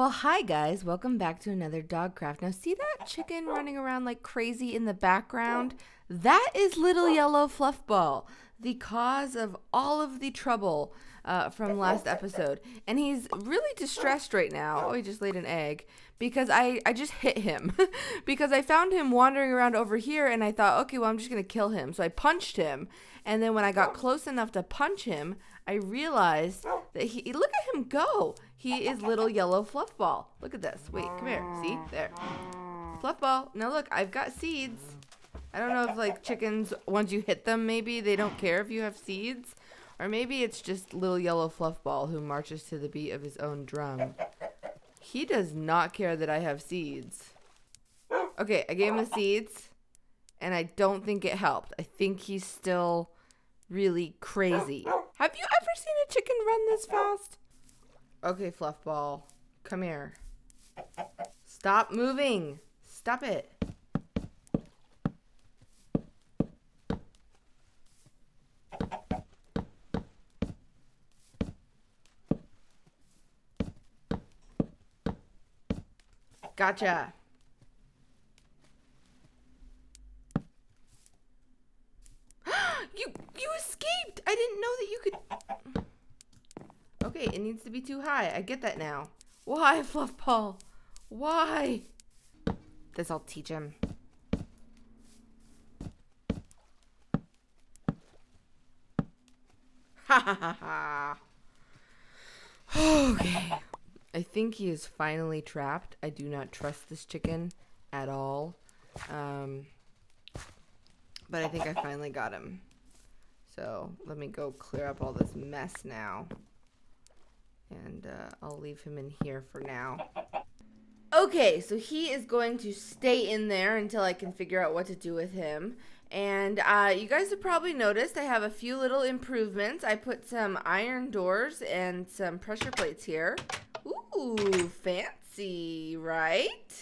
Well, hi guys, welcome back to another Dogcraft. Now, see that chicken running around like crazy in the background? That is little yellow fluffball, the cause of all of the trouble uh, from last episode. And he's really distressed right now. Oh, he just laid an egg because I, I just hit him because I found him wandering around over here and I thought, okay, well, I'm just going to kill him. So I punched him. And then when I got close enough to punch him, I realized that he, look at him go. He is little yellow fluffball. Look at this. Wait, come here. See? There. Fluffball. Now look, I've got seeds. I don't know if like chickens, once you hit them, maybe they don't care if you have seeds. Or maybe it's just little yellow fluffball who marches to the beat of his own drum. He does not care that I have seeds. Okay, I gave him the seeds. And I don't think it helped. I think he's still really crazy. Have you ever seen a chicken run this fast? Okay, Fluffball. Come here. Stop moving. Stop it. Gotcha. you you escaped. I didn't know that you could. It needs to be too high. I get that now. Why, Fluffball? Why? This I'll teach him. Ha ha ha ha. Okay. I think he is finally trapped. I do not trust this chicken at all. Um, but I think I finally got him. So let me go clear up all this mess now. And uh, I'll leave him in here for now. Okay, so he is going to stay in there until I can figure out what to do with him. And uh, you guys have probably noticed I have a few little improvements. I put some iron doors and some pressure plates here. Ooh, fancy, right?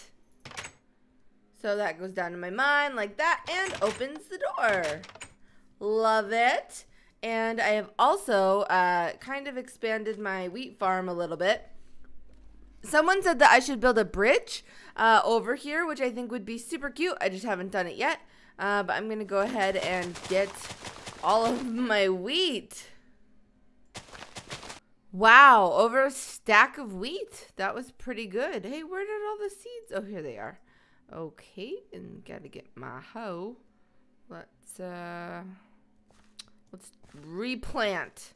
So that goes down to my mine like that and opens the door. Love it. And I have also uh, kind of expanded my wheat farm a little bit. Someone said that I should build a bridge uh, over here, which I think would be super cute. I just haven't done it yet. Uh, but I'm going to go ahead and get all of my wheat. Wow, over a stack of wheat. That was pretty good. Hey, where did all the seeds? Oh, here they are. Okay, and gotta get my hoe. Let's uh let's replant.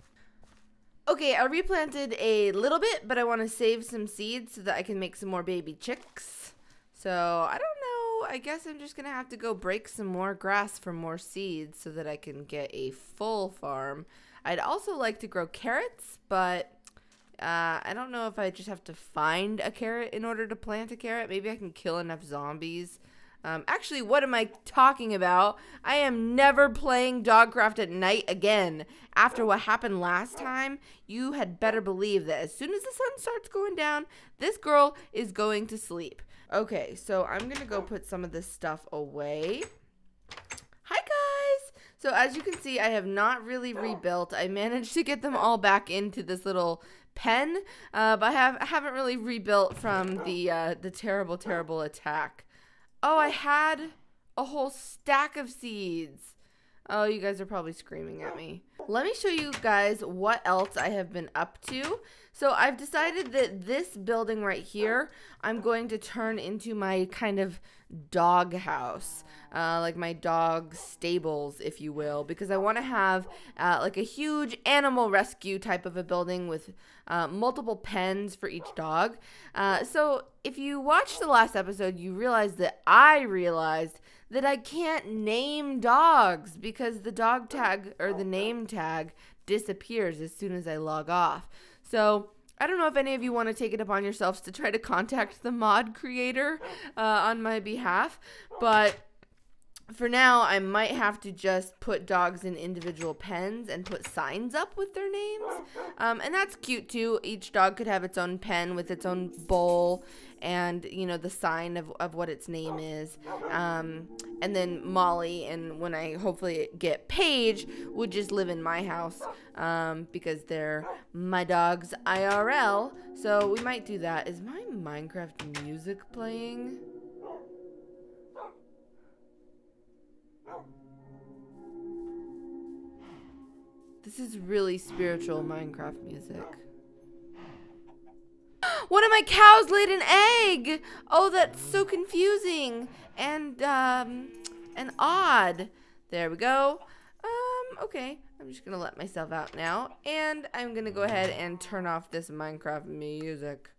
Okay, I replanted a little bit, but I want to save some seeds so that I can make some more baby chicks. So, I don't know. I guess I'm just going to have to go break some more grass for more seeds so that I can get a full farm. I'd also like to grow carrots, but uh, I don't know if I just have to find a carrot in order to plant a carrot. Maybe I can kill enough zombies. Um, actually, what am I talking about? I am never playing Dogcraft at night again. After what happened last time, you had better believe that as soon as the sun starts going down, this girl is going to sleep. Okay, so I'm going to go put some of this stuff away. Hi, guys! So as you can see, I have not really rebuilt. I managed to get them all back into this little pen, uh, but I, have, I haven't really rebuilt from the, uh, the terrible, terrible attack. Oh, I had a whole stack of seeds. Oh, you guys are probably screaming at me. Let me show you guys what else I have been up to. So I've decided that this building right here, I'm going to turn into my kind of dog house, uh, like my dog stables, if you will, because I want to have uh, like a huge animal rescue type of a building with uh, multiple pens for each dog. Uh, so if you watched the last episode, you realized that I realized that I can't name dogs because the dog tag or the name tag disappears as soon as I log off. So I don't know if any of you want to take it upon yourselves to try to contact the mod creator uh, on my behalf, but for now, I might have to just put dogs in individual pens and put signs up with their names. Um, and that's cute too. Each dog could have its own pen with its own bowl and, you know, the sign of, of what its name is. Um, and then Molly, and when I hopefully get Page, would just live in my house um, because they're my dogs IRL. So we might do that. Is my Minecraft music playing? This is really spiritual Minecraft music. One of my cows laid an egg! Oh, that's so confusing and um and odd. There we go. Um, okay. I'm just gonna let myself out now. And I'm gonna go ahead and turn off this Minecraft music.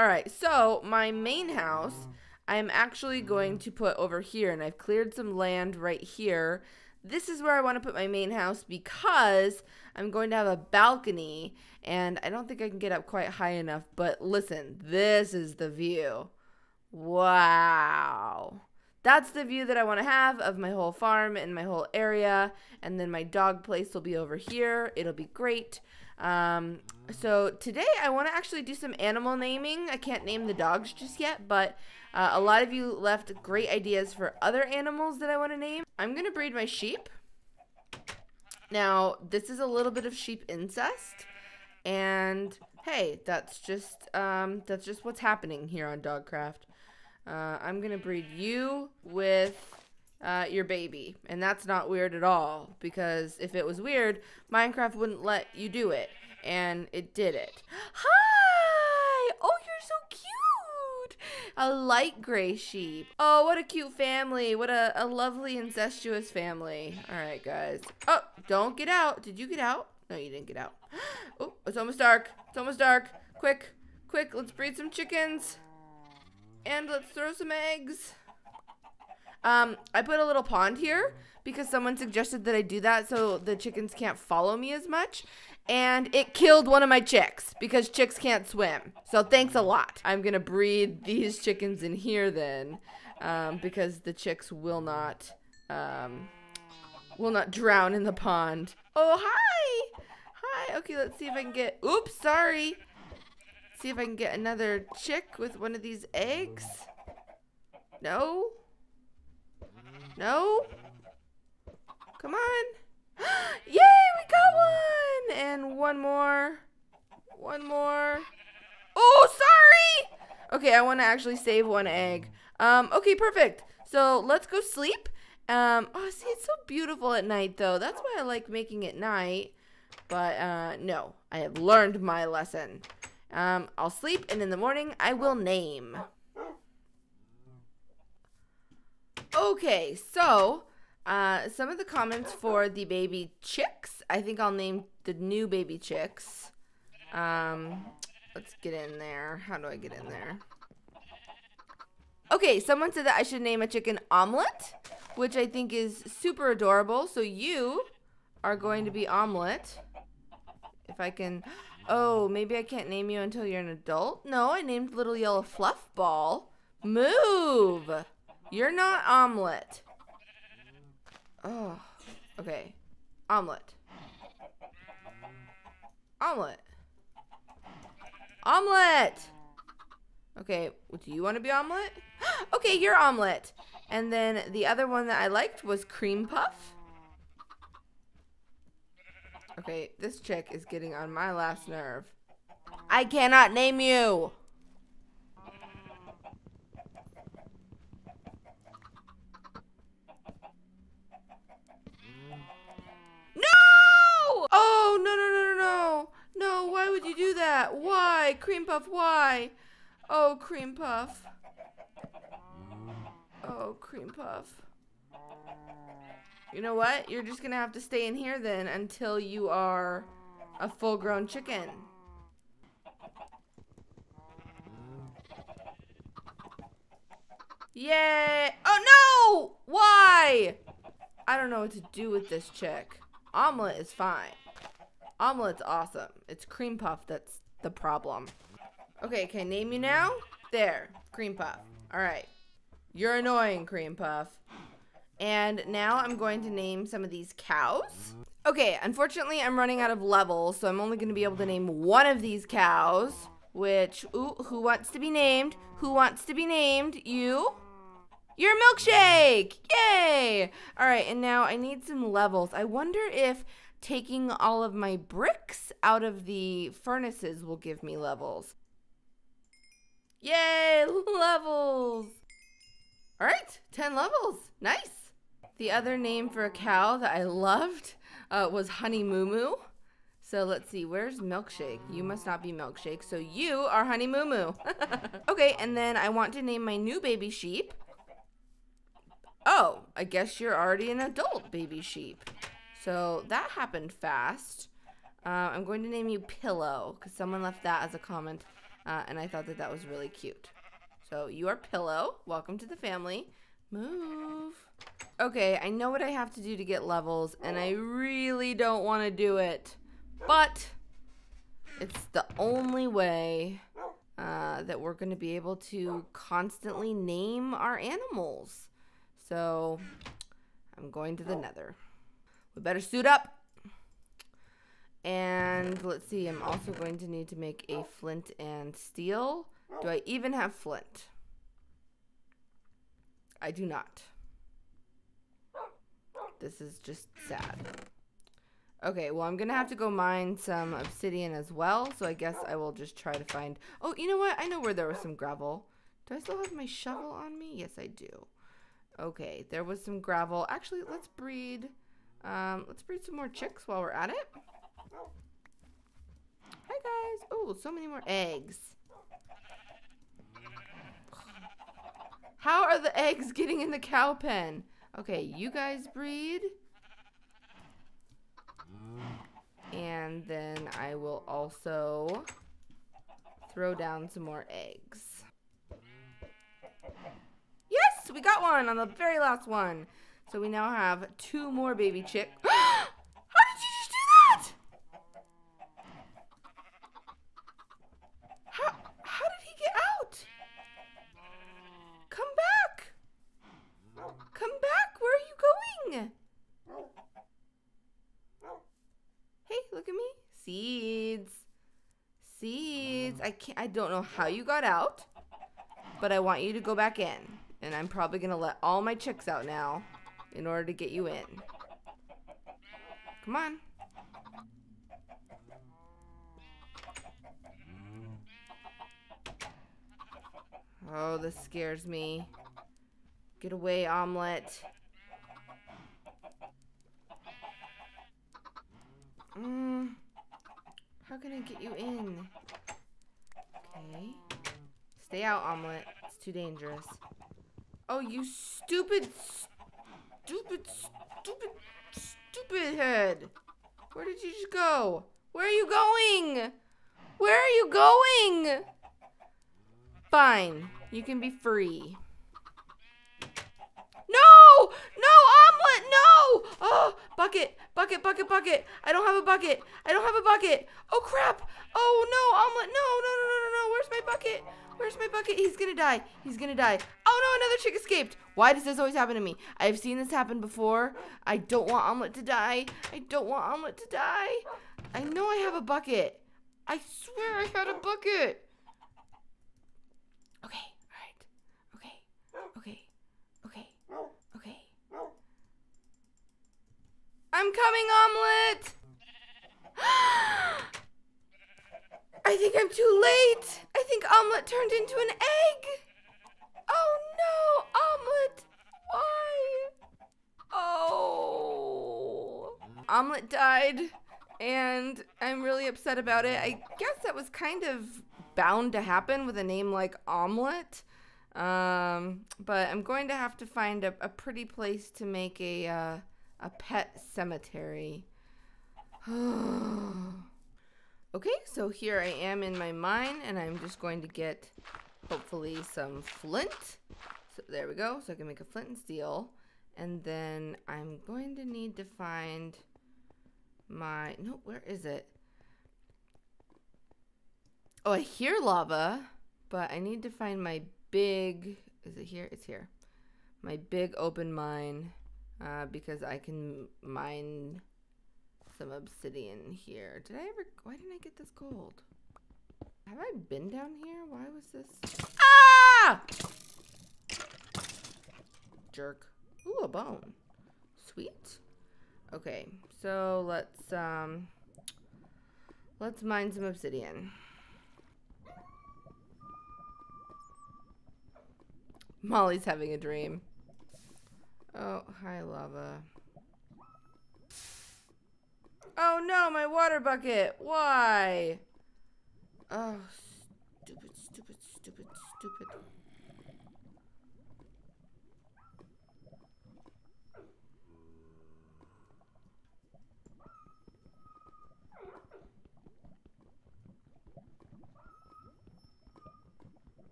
Alright, so my main house I'm actually going to put over here and I've cleared some land right here this is where I want to put my main house because I'm going to have a balcony and I don't think I can get up quite high enough. But listen, this is the view. Wow. That's the view that I want to have of my whole farm and my whole area. And then my dog place will be over here. It'll be great. Um, so today I want to actually do some animal naming. I can't name the dogs just yet, but uh, a lot of you left great ideas for other animals that I want to name. I'm going to breed my sheep. Now, this is a little bit of sheep incest. And hey, that's just um, that's just what's happening here on Dogcraft. Uh, I'm going to breed you with uh, your baby. And that's not weird at all. Because if it was weird, Minecraft wouldn't let you do it. And it did it. Hi! Oh, you're so cute! A light gray sheep. Oh, what a cute family. What a, a lovely incestuous family. All right, guys. Oh, don't get out. Did you get out? No, you didn't get out. Oh, it's almost dark. It's almost dark. Quick, quick, let's breed some chickens. And let's throw some eggs. Um, I put a little pond here because someone suggested that I do that so the chickens can't follow me as much. And it killed one of my chicks because chicks can't swim. So thanks a lot. I'm to breed these chickens in here then um, because the chicks will not, um, will not drown in the pond. Oh, hi. Hi. Okay, let's see if I can get, oops, sorry. See if I can get another chick with one of these eggs. No? No? Come on. Yay, we got one! And one more. One more. Oh, sorry! Okay, I want to actually save one egg. Um, okay, perfect. So let's go sleep. Um, oh, see, it's so beautiful at night, though. That's why I like making it night. But, uh, no. I have learned my lesson. Um, I'll sleep, and in the morning, I will name. Okay, so uh, some of the comments for the baby chicks. I think I'll name the new baby chicks. Um, let's get in there. How do I get in there? Okay, someone said that I should name a chicken omelet, which I think is super adorable. So you are going to be omelet. If I can... Oh, maybe I can't name you until you're an adult? No, I named little yellow fluff ball. Move! You're not omelet. Oh, okay. Omelet. Omelet. Omelet! Okay, do you want to be omelet? okay, you're omelet. And then the other one that I liked was cream puff. Okay, this chick is getting on my last nerve. I cannot name you! Oh, no, no, no, no, no. No, why would you do that? Why? Cream Puff, why? Oh, Cream Puff. Oh, Cream Puff. You know what? You're just to have to stay in here then until you are a full-grown chicken. Yay! Oh, no! Why? I don't know what to do with this chick. Omelet is fine. Omelet's awesome. It's cream puff that's the problem. Okay, can I name you now? There, cream puff. All right. You're annoying, cream puff. And now I'm going to name some of these cows. Okay, unfortunately, I'm running out of levels, so I'm only going to be able to name one of these cows. Which, ooh, who wants to be named? Who wants to be named? You? Your milkshake! Yay! All right, and now I need some levels. I wonder if taking all of my bricks out of the furnaces will give me levels. Yay, levels! All right, 10 levels. Nice. The other name for a cow that I loved uh, was Honey Moo Moo. So let's see, where's Milkshake? You must not be Milkshake, so you are Honey Moo Moo. okay, and then I want to name my new baby sheep. Oh, I guess you're already an adult baby sheep. So that happened fast. Uh, I'm going to name you Pillow, because someone left that as a comment, uh, and I thought that that was really cute. So you are Pillow. Welcome to the family. Move. Okay, I know what I have to do to get levels, and I really don't want to do it. But it's the only way uh, that we're going to be able to constantly name our animals. So I'm going to the nether. We better suit up. And let's see, I'm also going to need to make a flint and steel. Do I even have flint? I do not. This is just sad. Okay, well, I'm going to have to go mine some obsidian as well. So I guess I will just try to find... Oh, you know what? I know where there was some gravel. Do I still have my shovel on me? Yes, I do. Okay, there was some gravel. Actually, let's breed... Um, let's breed some more chicks while we're at it. Hi, guys. Oh, so many more eggs. How are the eggs getting in the cow pen? Okay, you guys breed. And then I will also throw down some more eggs. Yes, we got one on the very last one. So we now have two more baby chicks. How did you just do that? How, how did he get out? Come back. Come back. Where are you going? Hey, look at me. Seeds. Seeds. I can't I don't know how you got out, but I want you to go back in. And I'm probably going to let all my chicks out now in order to get you in. Come on. Oh, this scares me. Get away, omelet. Mm. How can I get you in? Okay. Stay out, omelet. It's too dangerous. Oh, you stupid, stupid, stupid, stupid stupid head. Where did you just go? Where are you going? Where are you going? Fine. You can be free. No! No, omelet, no! Oh, bucket, bucket, bucket, bucket. I don't have a bucket. I don't have a bucket. Oh, crap. Oh, no, omelet, no, no, no, no, no, no. Where's my bucket? Where's my bucket? He's gonna die. He's gonna die. Oh, no, another chick escaped. Why does this always happen to me? I've seen this happen before. I don't want omelet to die. I don't want omelet to die. I know I have a bucket. I swear I had a bucket. Okay, all right. Okay, okay, okay, okay. I'm coming, omelet. I think I'm too late. I think omelet turned into an egg. Oh no, omelet. Why? Oh. Omelet died and I'm really upset about it. I guess that was kind of bound to happen with a name like Omelet. Um, but I'm going to have to find a, a pretty place to make a uh, a pet cemetery. okay, so here I am in my mine, and I'm just going to get hopefully some flint. So there we go. So I can make a flint and steel, and then I'm going to need to find my no. Where is it? Oh, I hear lava, but I need to find my big. Is it here? It's here. My big open mine uh, because I can mine some obsidian here. Did I ever, why didn't I get this gold? Have I been down here? Why was this? Ah! Jerk. Ooh, a bone. Sweet. Okay, so let's, um, let's mine some obsidian. Molly's having a dream. Oh, hi, lava. Oh no, my water bucket! Why? Oh, stupid, stupid, stupid, stupid.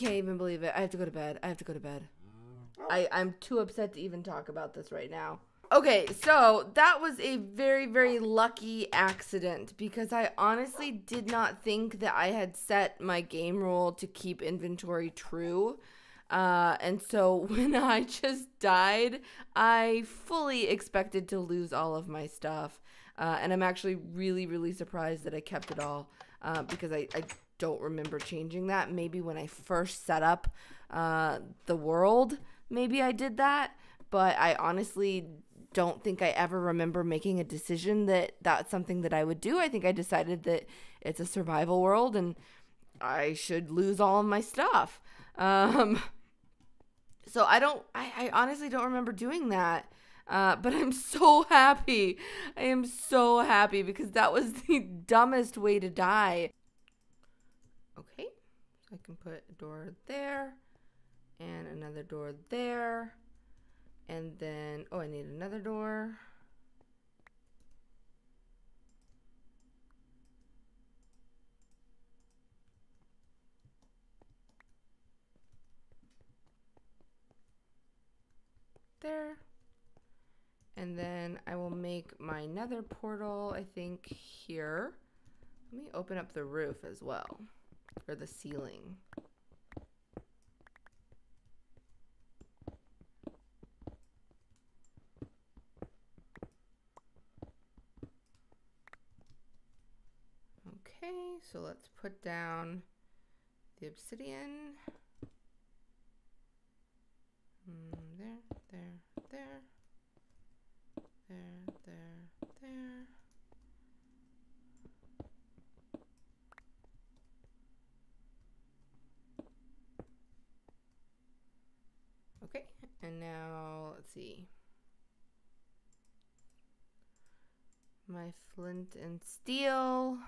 can't even believe it. I have to go to bed. I have to go to bed. I, I'm too upset to even talk about this right now. Okay, so that was a very, very lucky accident because I honestly did not think that I had set my game rule to keep inventory true. Uh, and so when I just died, I fully expected to lose all of my stuff. Uh, and I'm actually really, really surprised that I kept it all uh, because I, I don't remember changing that. Maybe when I first set up uh, the world, maybe I did that. But I honestly don't think I ever remember making a decision that that's something that I would do. I think I decided that it's a survival world and I should lose all of my stuff. Um, so I don't, I, I honestly don't remember doing that. Uh, but I'm so happy. I am so happy because that was the dumbest way to die. Okay, so I can put a door there and another door there. And then, oh, I need another door. There. And then I will make my nether portal, I think, here. Let me open up the roof as well or the ceiling. Okay, so let's put down the obsidian. Mm, there, there, there, there, there, there. Okay, and now let's see. My flint and steel.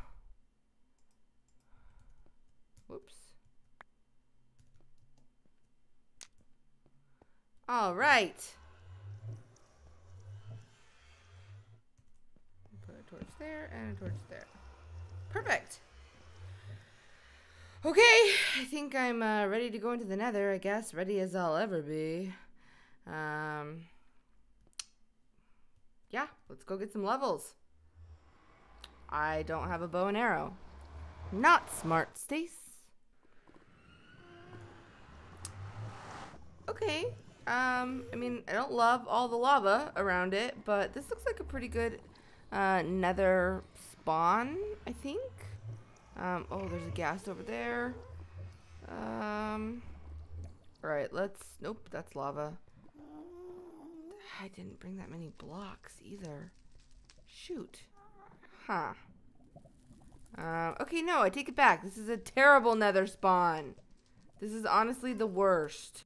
Whoops. All right. Put a torch there and a torch there. Perfect. Okay, I think I'm uh, ready to go into the nether, I guess. Ready as I'll ever be. Um, yeah, let's go get some levels. I don't have a bow and arrow. Not smart, Stace. Okay. Um, I mean, I don't love all the lava around it, but this looks like a pretty good uh, nether spawn, I think. Um, oh, there's a ghast over there. Um, alright, let's, nope, that's lava. I didn't bring that many blocks either. Shoot. Huh. Um, okay, no, I take it back. This is a terrible nether spawn. This is honestly the worst.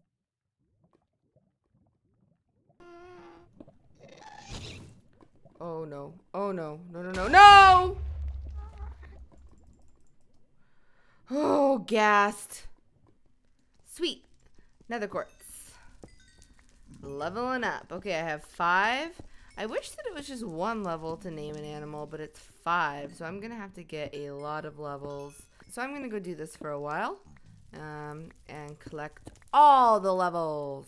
Oh no. Oh no. No, no, no, no! Oh, ghast. Sweet. Nether quartz. Leveling up. Okay, I have five. I wish that it was just one level to name an animal, but it's five. So I'm going to have to get a lot of levels. So I'm going to go do this for a while um, and collect all the levels.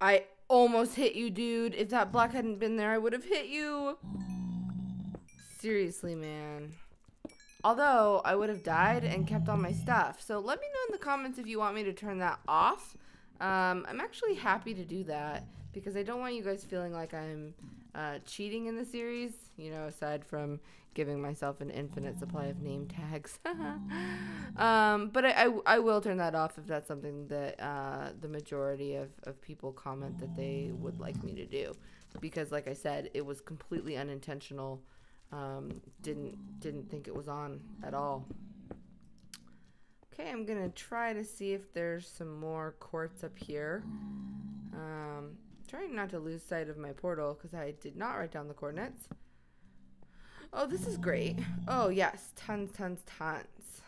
I almost hit you, dude. If that block hadn't been there, I would have hit you. Seriously, man. Although, I would have died and kept all my stuff. So let me know in the comments if you want me to turn that off. Um, I'm actually happy to do that because I don't want you guys feeling like I'm uh, cheating in the series. You know, aside from giving myself an infinite supply of name tags. um, but I, I, I, will turn that off if that's something that uh, the majority of, of people comment that they would like me to do. Because, like I said, it was completely unintentional um, didn't didn't think it was on at all. Okay, I'm gonna try to see if there's some more quartz up here. Um, trying not to lose sight of my portal because I did not write down the coordinates. Oh, this is great. Oh, yes. Tons, tons, tons.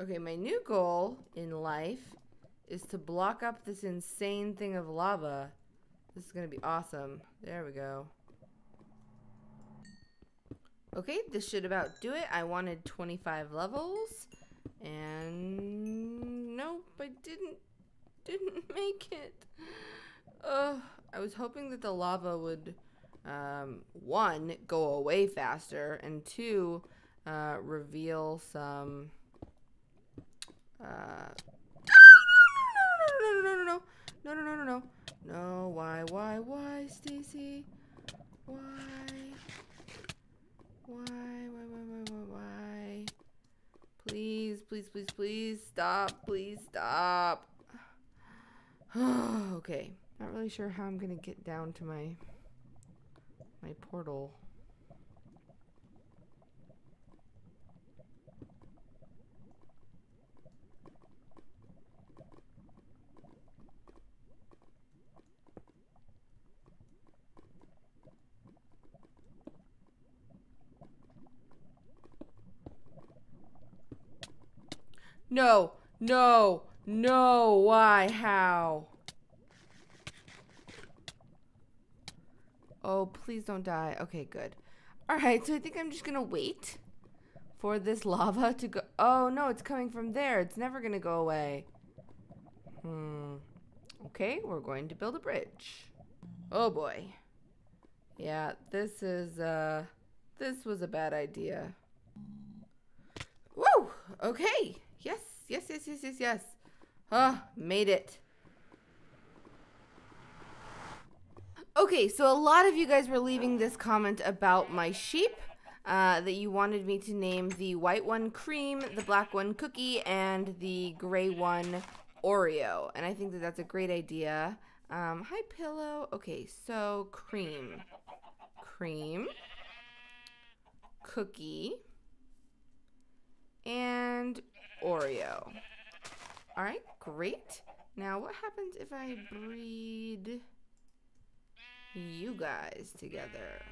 Okay, my new goal in life is to block up this insane thing of lava. This is going to be awesome. There we go. Okay, this should about do it. I wanted 25 levels. And nope, I didn't didn't make it. Ugh, I was hoping that the lava would um, one go away faster and two uh, reveal some uh, no no no no no no no no no no no no why why why Stacy why why, why, why, why, why, why? Please, please, please, please stop. Please stop. okay. Not really sure how I'm to get down to my my portal. No, no, no, why, how? Oh, please don't die. Okay, good. Alright, so I think I'm just gonna wait for this lava to go. Oh, no, it's coming from there. It's never gonna go away. Hmm. Okay, we're going to build a bridge. Oh, boy. Yeah, this is, uh, this was a bad idea. Woo! Okay. Yes, yes, yes, yes, yes, yes. Ah, made it. Okay, so a lot of you guys were leaving this comment about my sheep. Uh, that you wanted me to name the white one Cream, the black one Cookie, and the gray one Oreo. And I think that that's a great idea. Um, hi, Pillow. Okay, so Cream. Cream. Cookie. And Oreo. Alright, great. Now, what happens if I breed you guys together?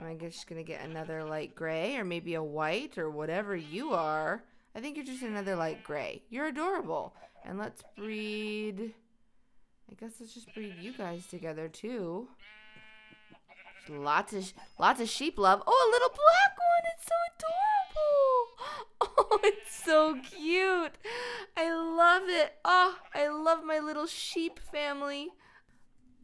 Am I just going to get another light gray or maybe a white or whatever you are? I think you're just another light gray. You're adorable. And let's breed... I guess let's just breed you guys together too. lots of lots of sheep love. Oh, a little black it's so cute. I love it. Oh, I love my little sheep family.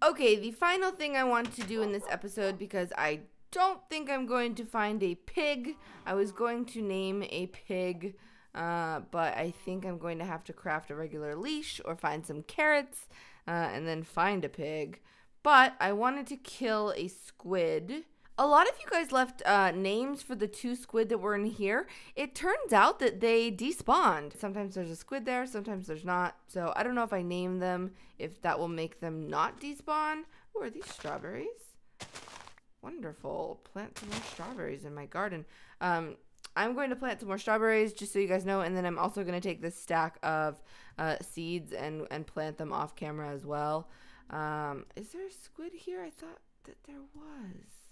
Okay, the final thing I want to do in this episode because I don't think I'm going to find a pig. I was going to name a pig, uh, but I think I'm going to have to craft a regular leash or find some carrots uh, and then find a pig. But I wanted to kill a squid a lot of you guys left uh, names for the two squid that were in here. It turns out that they despawned. Sometimes there's a squid there, sometimes there's not. So I don't know if I name them, if that will make them not despawn. Oh, are these strawberries? Wonderful. Plant some more strawberries in my garden. Um, I'm going to plant some more strawberries just so you guys know, and then I'm also going to take this stack of uh, seeds and and plant them off camera as well. Um, is there a squid here? I thought that there was.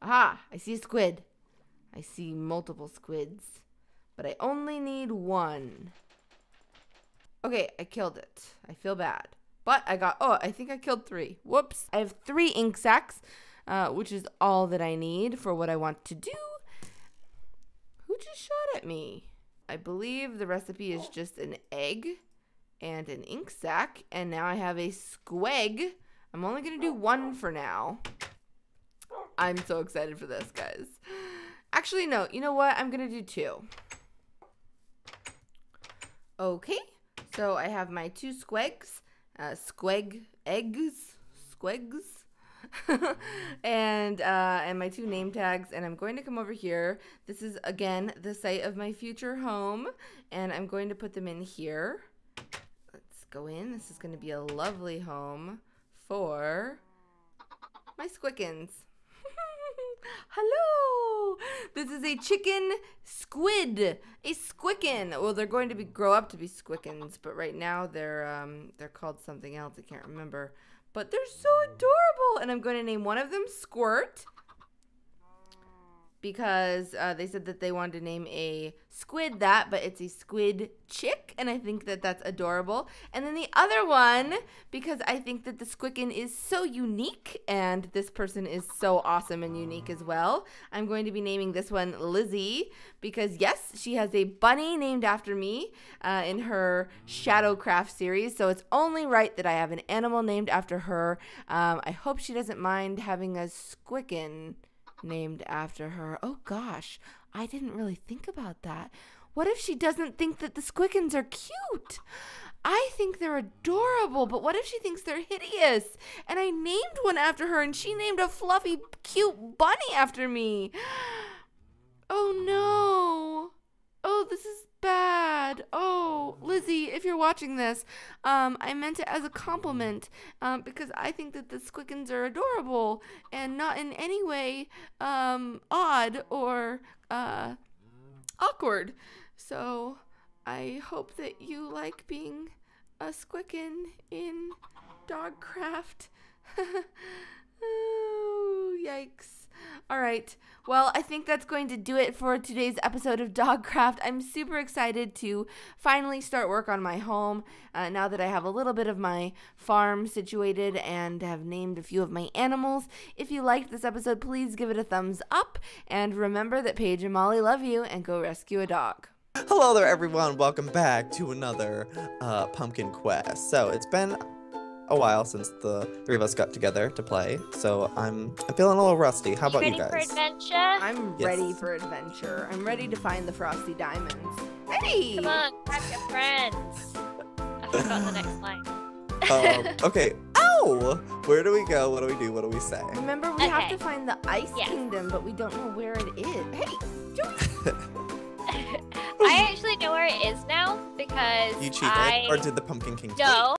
Aha! I see a squid. I see multiple squids, but I only need one. Okay, I killed it. I feel bad. But I got, oh, I think I killed three. Whoops. I have three ink sacs, uh, which is all that I need for what I want to do. Who just shot at me? I believe the recipe is just an egg and an ink sac. And now I have a squeg. I'm only going to do one for now. I'm so excited for this, guys. Actually, no. You know what? I'm going to do two. Okay. So I have my two squigs. uh, squeg eggs, Squigs. and uh, and my two name tags. And I'm going to come over here. This is again the site of my future home, and I'm going to put them in here. Let's go in. This is going to be a lovely home for my squickens. Hello! This is a chicken squid, a squicken. Well, they're going to be grow up to be squickens, but right now they're um they're called something else. I can't remember. But they're so adorable, and I'm going to name one of them Squirt because uh, they said that they wanted to name a squid that, but it's a squid chick, and I think that that's adorable. And then the other one, because I think that the squicken is so unique, and this person is so awesome and unique as well. I'm going to be naming this one Lizzie, because yes, she has a bunny named after me uh, in her Shadowcraft series, so it's only right that I have an animal named after her. Um, I hope she doesn't mind having a squicken named after her. Oh gosh, I didn't really think about that. What if she doesn't think that the Squickens are cute? I think they're adorable, but what if she thinks they're hideous? And I named one after her and she named a fluffy, cute bunny after me. Oh no. Oh, this is bad. Oh, Lizzie, if you're watching this, um, I meant it as a compliment um, because I think that the Squickens are adorable and not in any way um, odd or uh, awkward. So I hope that you like being a Squicken in Dogcraft. oh, yikes. All right. Well, I think that's going to do it for today's episode of Dogcraft. I'm super excited to finally start work on my home uh, now that I have a little bit of my farm situated and have named a few of my animals. If you liked this episode, please give it a thumbs up. And remember that Page and Molly love you and go rescue a dog. Hello there, everyone. Welcome back to another uh, Pumpkin Quest. So it's been a while since the three of us got together to play, so I'm I'm feeling a little rusty. How about ready you for guys? adventure? I'm Yes. ready for adventure. I'm ready to find the frosty diamonds. Ready! Come on, grab your friends. I forgot the next line. um, okay. Oh, Where do we go? What do we do? What do we say? Remember, we have to find the Ice Yes. Kingdom, but we don't know where it is. Hey, Joey! I actually know where it is now because You cheated, I or did the Pumpkin King cheat? no.